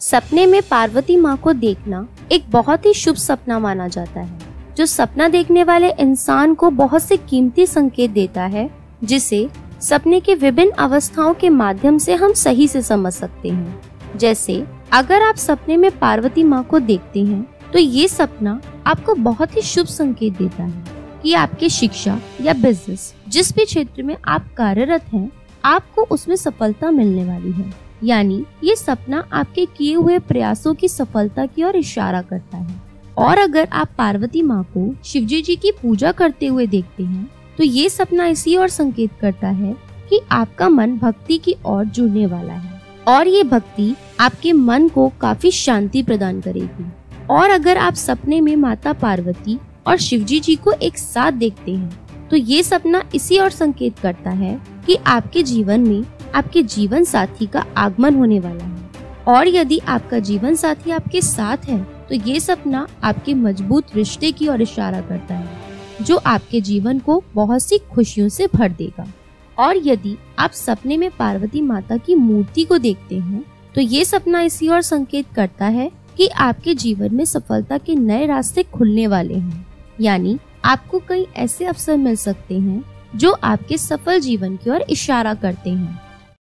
सपने में पार्वती माँ को देखना एक बहुत ही शुभ सपना माना जाता है, जो सपना देखने वाले इंसान को बहुत से कीमती संकेत देता है, जिसे सपने के विभिन्न अवस्थाओं के माध्यम से हम सही से समझ सकते हैं। जैसे, अगर आप सपने में पार्वती माँ को देखते हैं तो ये सपना आपको बहुत ही शुभ संकेत देता है कि आपके शिक्षा या बिज़नेस जिस भी क्षेत्र में आप कार्यरत हैं, आपको उसमें सफलता मिलने वाली है। यानी ये सपना आपके किए हुए प्रयासों की सफलता की ओर इशारा करता है। और अगर आप पार्वती माँ को शिवजी जी की पूजा करते हुए देखते हैं तो ये सपना इसी ओर संकेत करता है कि आपका मन भक्ति की ओर जुड़ने वाला है। और ये भक्ति आपके मन को काफ़ी शांति प्रदान करेगी। और अगर आप सपने में माता पार्वती और शिवजी जी को एक साथ देखते हैं तो ये सपना इसी और संकेत करता है कि आपके जीवन में आपके जीवन साथी का आगमन होने वाला है। और यदि आपका जीवन साथी आपके साथ है तो ये सपना आपके मज़बूत रिश्ते की ओर इशारा करता है, जो आपके जीवन को बहुत सी खुशियों से भर देगा। और यदि आप सपने में पार्वती माता की मूर्ति को देखते हैं तो ये सपना इसी और संकेत करता है कि आपके जीवन में सफलता के नए रास्ते खुलने वाले हैं। यानी आपको कई ऐसे अवसर मिल सकते हैं, जो आपके सफल जीवन की ओर इशारा करते हैं।